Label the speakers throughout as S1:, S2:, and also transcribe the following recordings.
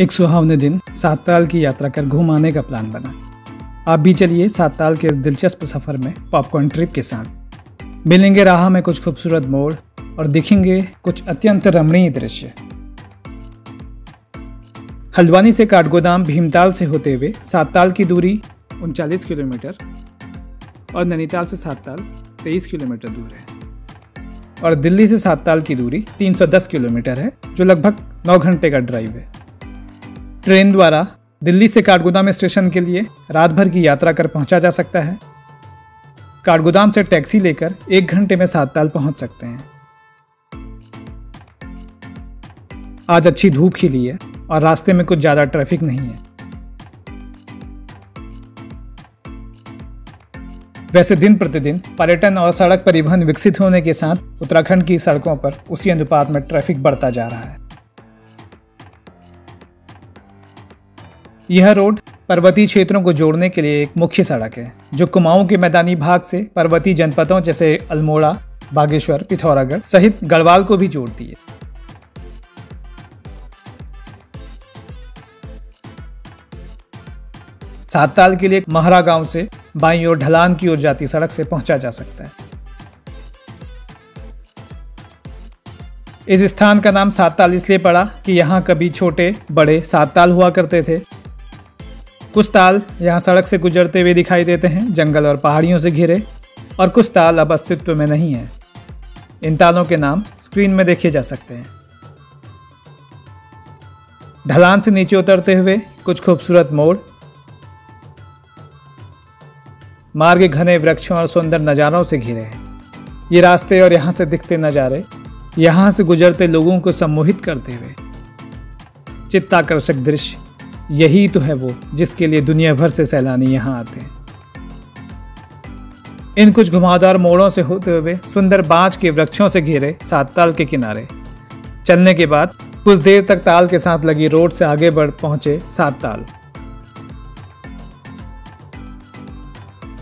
S1: एक सुहावने दिन सात ताल की यात्रा कर घूम आने का प्लान बना। आप भी चलिए सात ताल के इस दिलचस्प सफ़र में पॉपकॉर्न ट्रिप के साथ। मिलेंगे राह में कुछ खूबसूरत मोड़ और दिखेंगे कुछ अत्यंत रमणीय दृश्य। हल्द्वानी से काठगोदाम भीमताल से होते हुए सात ताल की दूरी उनचालीस किलोमीटर और नैनीताल से सात ताल तेईस किलोमीटर दूर है। और दिल्ली से सात ताल की दूरी 310 किलोमीटर है, जो लगभग 9 घंटे का ड्राइव है। ट्रेन द्वारा दिल्ली से काठगोदाम स्टेशन के लिए रात भर की यात्रा कर पहुँचा जा सकता है। काठगोदाम से टैक्सी लेकर एक घंटे में सात ताल पहुँच सकते हैं। आज अच्छी धूप खिली है और रास्ते में कुछ ज़्यादा ट्रैफ़िक नहीं है। वैसे दिन प्रतिदिन पर्यटन और सड़क परिवहन विकसित होने के साथ उत्तराखंड की सड़कों पर उसी अनुपात में ट्रैफ़िक बढ़ता जा रहा है। यह रोड पर्वतीय क्षेत्रों को जोड़ने के लिए एक मुख्य सड़क है, जो कुमाऊं के मैदानी भाग से पर्वतीय जनपदों जैसे अल्मोड़ा, बागेश्वर, पिथौरागढ़ सहित गढ़वाल को भी जोड़ती है। सात ताल के लिए महरा गाँव से बाई ओर ढलान की ओर जाती सड़क से पहुँचा जा सकता है। इस स्थान का नाम सात ताल इसलिए पड़ा कि यहाँ कभी छोटे, बड़े सात ताल हुआ करते थे कुछ ताल यहाँ सड़क से गुजरते हुए दिखाई देते हैं, जंगल और पहाड़ियों से घिरे, और कुछ ताल अब अस्तित्व में नहीं है। इन तालों के नाम स्क्रीन में देखे जा सकते हैं। ढलान से नीचे उतरते हुए कुछ खूबसूरत मोड़, मार्ग घने वृक्षों और सुंदर नज़ारों से घिरे हैं। ये रास्ते और यहाँ से दिखते नज़ारे, यहाँ से गुजरते लोगों को सम्मोहित करते हुए चित्ताकर्षक दृश्य यही तो है वो जिसके लिए दुनिया भर से सैलानी यहाँ आते हैं। इन कुछ घुमावदार मोड़ों से होते हुए सुंदर बांच के वृक्षों से घिरे सात ताल के किनारे। चलने के बाद कुछ देर तक ताल के साथ लगी रोड से आगे बढ़ पहुँचे सात ताल।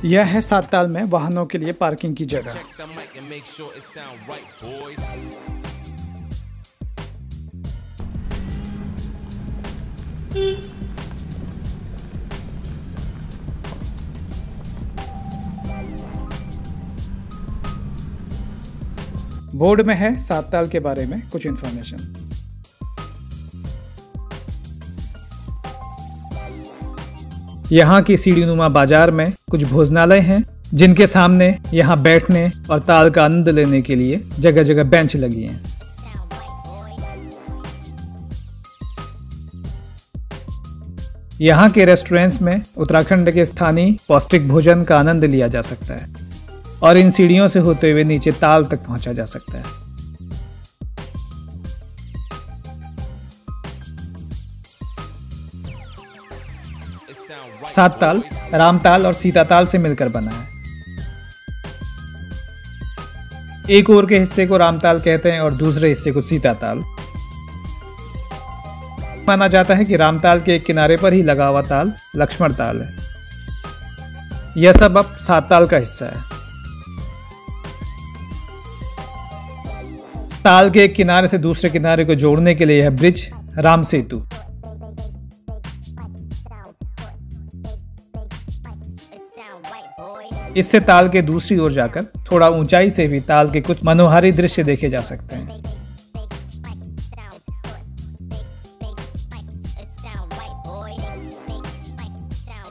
S1: यह है सात ताल में वाहनों के लिए पार्किंग की जगह। बोर्ड में है सात ताल के बारे में कुछ इन्फॉर्मेशन यहाँ की सीढ़ीनुमा बाज़ार में कुछ भोजनालय हैं, जिनके सामने यहाँ बैठने और ताल का आनंद लेने के लिए जगह जगह बेंच लगी हैं। यहाँ के रेस्टोरेंट्स में उत्तराखंड के स्थानीय पौष्टिक भोजन का आनंद लिया जा सकता है। और इन सीढ़ियों से होते हुए नीचे ताल तक पहुँचा जा सकता है. सात ताल रामताल और सीताताल से मिलकर बना है। एक ओर के हिस्से को रामताल कहते हैं और दूसरे हिस्से को सीताताल माना जाता है कि रामताल के एक किनारे पर ही लगा हुआ ताल लक्ष्मण ताल है। यह सब अब सात ताल का हिस्सा है। ताल के एक किनारे से दूसरे किनारे को जोड़ने के लिए यह ब्रिज राम सेतु। इससे ताल के दूसरी ओर जाकर थोड़ा ऊंचाई से भी ताल के कुछ मनोहारी दृश्य देखे जा सकते हैं।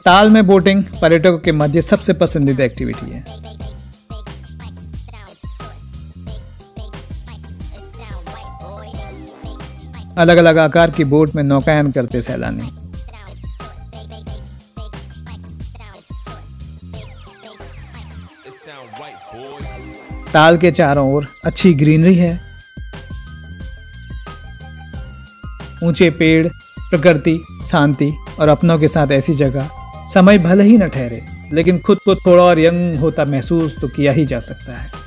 S1: ताल में बोटिंग पर्यटकों के मध्य सबसे पसंदीदा एक्टिविटी है। अलग अलग आकार की बोट में नौकायन करते सैलानी. ताल के चारों ओर अच्छी ग्रीनरी है ऊँचे पेड़, प्रकृति, शांति और अपनों के साथ ऐसी जगह, समय भले ही न ठहरे, लेकिन खुद को थोड़ा और यंग होता महसूस तो किया ही जा सकता है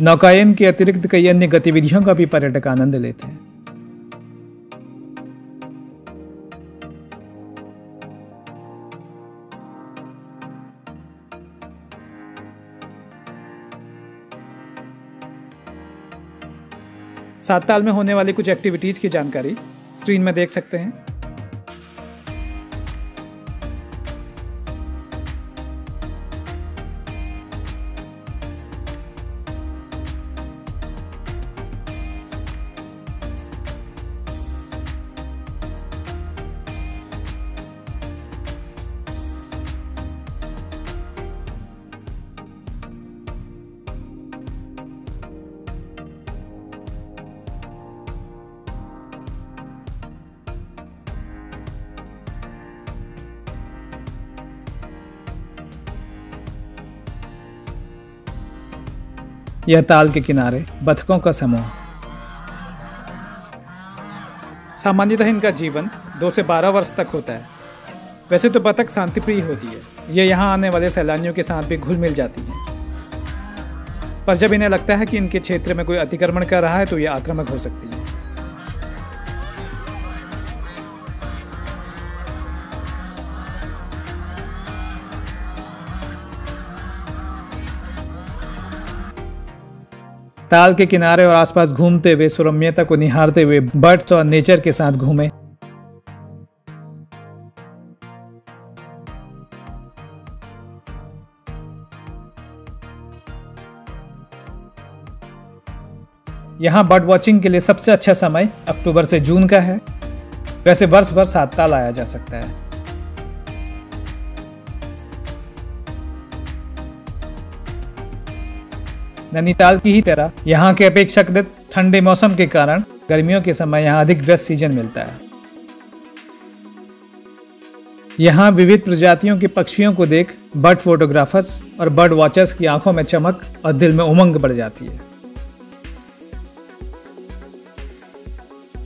S1: नौकायन के अतिरिक्त कई अन्य गतिविधियों का भी पर्यटक आनंद लेते हैं। सात ताल में होने वाली कुछ एक्टिविटीज़ की जानकारी स्क्रीन में देख सकते हैं। यह ताल के किनारे बथकों का समूह। सामान्यतः इनका जीवन दो से बारह वर्ष तक होता है। वैसे तो बतख शांतिप्रिय होती है। ये यहाँ आने वाले सैलानियों के साथ भी घुल मिल जाती है। पर जब इन्हें लगता है कि इनके क्षेत्र में कोई अतिक्रमण कर रहा है तो ये आक्रामक हो सकती है। ताल के किनारे और आसपास घूमते हुए, सुरम्यता को निहारते हुए बर्ड्स और नेचर के साथ घूमे। यहाँ बर्ड वॉचिंग के लिए सबसे अच्छा समय अक्टूबर से जून का है। वैसे वर्ष भर सात ताल आया जा सकता है। नैनीताल की ही तरह, यहाँ के अपेक्षाकृत ठंडे मौसम के कारण गर्मियों के समय यहाँ अधिक व्यस्त सीज़न मिलता है। यहाँ विविध प्रजातियों के पक्षियों को देख बर्ड फोटोग्राफर्स और बर्ड वॉचर्स की आँखों में चमक और दिल में उमंग बढ़ जाती है।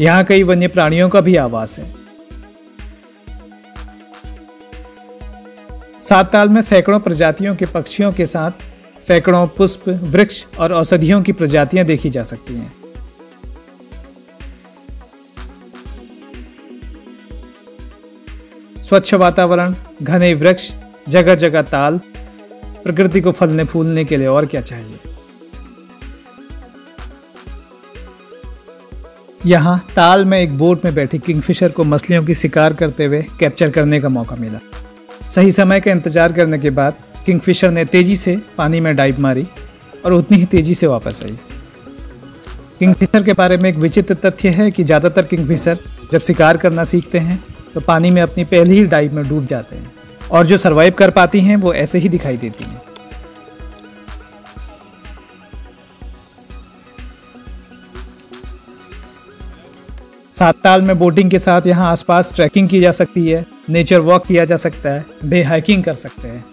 S1: यहाँ कई वन्य प्राणियों का भी आवास है। सात ताल में सैकड़ों प्रजातियों के पक्षियों के साथ सैकड़ों पुष्प, वृक्ष और औषधियों की प्रजातियाँ देखी जा सकती हैं। स्वच्छ वातावरण, घने वृक्ष जगह जगह ताल, प्रकृति को फलने फूलने के लिए और क्या चाहिए? यहाँ ताल में एक बोट में बैठी किंगफिशर को मछलियों की शिकार करते हुए कैप्चर करने का मौका मिला। सही समय का इंतज़ार करने के बाद किंगफिशर ने तेज़ी से पानी में डाइव मारी और उतनी ही तेज़ी से वापस आई। किंगफिशर के बारे में एक विचित्र तथ्य है कि ज़्यादातर किंगफिशर जब शिकार करना सीखते हैं तो पानी में अपनी पहली ही डाइव में डूब जाते हैं और जो सरवाइव कर पाती हैं, वो ऐसे ही दिखाई देती हैं। सात ताल में बोटिंग के साथ यहाँ आसपास ट्रैकिंग की जा सकती है नेचर वॉक किया जा सकता है डे हाइकिंग कर सकते हैं।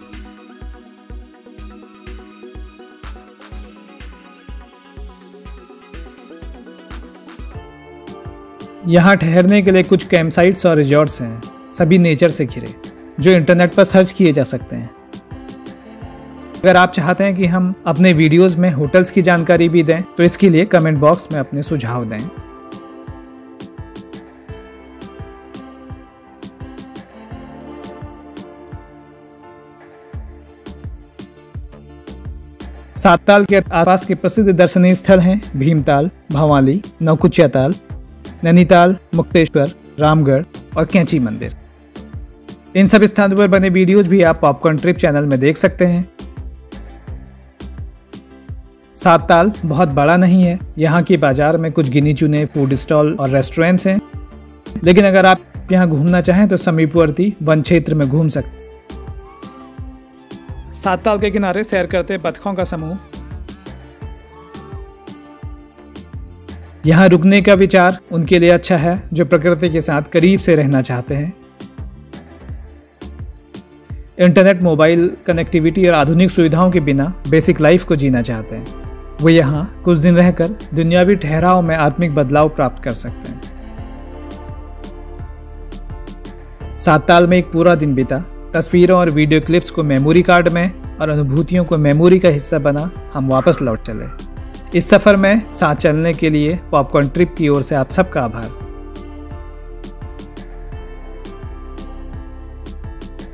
S1: यहाँ ठहरने के लिए कुछ कैंप साइट्स और रिजॉर्ट्स हैं। सभी नेचर से घिरे, जो इंटरनेट पर सर्च किए जा सकते हैं। अगर आप चाहते हैं कि हम अपने वीडियोस में होटल्स की जानकारी भी दें तो इसके लिए कमेंट बॉक्स में अपने सुझाव दें। सातताल के आसपास के प्रसिद्ध दर्शनीय स्थल हैं, भीमताल, भवाली नौकुचिया ताल नैनीताल, मुक्तेश्वर, रामगढ़ और कैंची मंदिर। इन सब स्थानों पर बने वीडियोज़ भी आप पॉपकॉर्न ट्रिप चैनल में देख सकते हैं। सात ताल बहुत बड़ा नहीं है, यहाँ के बाज़ार में कुछ गिनी चुने फ़ूड स्टॉल और रेस्टोरेंट्स हैं। लेकिन अगर आप यहाँ घूमना चाहें तो समीपवर्ती वन क्षेत्र में घूम सकते सात ताल के किनारे सैर करते बतखों का समूह यहाँ रुकने का विचार उनके लिए अच्छा है, जो प्रकृति के साथ करीब से रहना चाहते हैं। इंटरनेट, मोबाइल, कनेक्टिविटी और आधुनिक सुविधाओं के बिना बेसिक लाइफ को जीना चाहते हैं। वो यहाँ कुछ दिन रहकर दुनियावी ठहराव में आत्मिक बदलाव प्राप्त कर सकते हैं। सात ताल में एक पूरा दिन बीता। तस्वीरों और वीडियो क्लिप्स को मेमोरी कार्ड में और अनुभूतियों को मेमोरी का हिस्सा बना हम वापस लौट चले। इस सफ़र में साथ चलने के लिए पॉपकॉर्न ट्रिप की ओर से आप सबका आभार।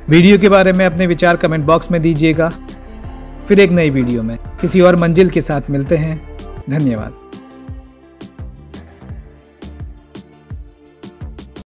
S1: वीडियो के बारे में अपने विचार कमेंट बॉक्स में दीजिएगा। फिर एक नई वीडियो में। किसी और मंजिल के साथ मिलते हैं। धन्यवाद।